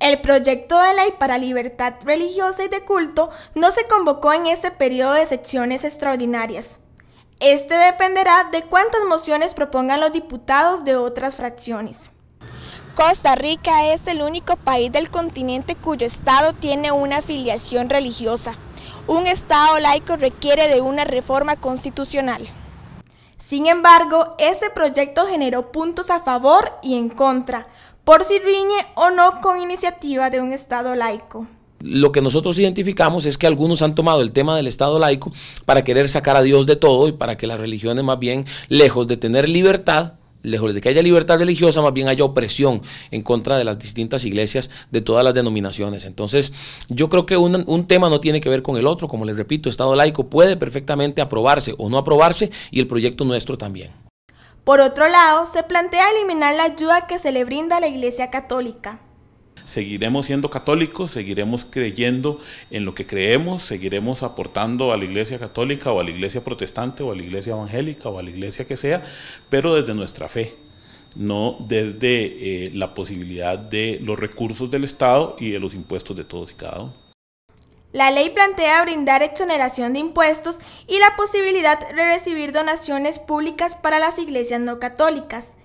El proyecto de ley para libertad religiosa y de culto no se convocó en este periodo de secciones extraordinarias. Este dependerá de cuántas mociones propongan los diputados de otras fracciones. Costa Rica es el único país del continente cuyo Estado tiene una afiliación religiosa. Un Estado laico requiere de una reforma constitucional. Sin embargo, este proyecto generó puntos a favor y en contra, por si riñe o no con iniciativa de un Estado laico. Lo que nosotros identificamos es que algunos han tomado el tema del Estado laico para querer sacar a Dios de todo y para que las religiones más bien, lejos de tener libertad, lejos de que haya libertad religiosa, más bien haya opresión en contra de las distintas iglesias de todas las denominaciones. Entonces, yo creo que un, un, tema no tiene que ver con el otro. Como les repito, Estado laico puede perfectamente aprobarse o no aprobarse y el proyecto nuestro también. Por otro lado, se plantea eliminar la ayuda que se le brinda a la Iglesia Católica seguiremos siendo católicos, seguiremos creyendo en lo que creemos, seguiremos aportando a la iglesia católica o a la iglesia protestante o a la iglesia evangélica o a la iglesia que sea, pero desde nuestra fe, no desde eh, la posibilidad de los recursos del Estado y de los impuestos de todos y cada uno. La ley plantea brindar exoneración de impuestos y la posibilidad de recibir donaciones públicas para las iglesias no católicas.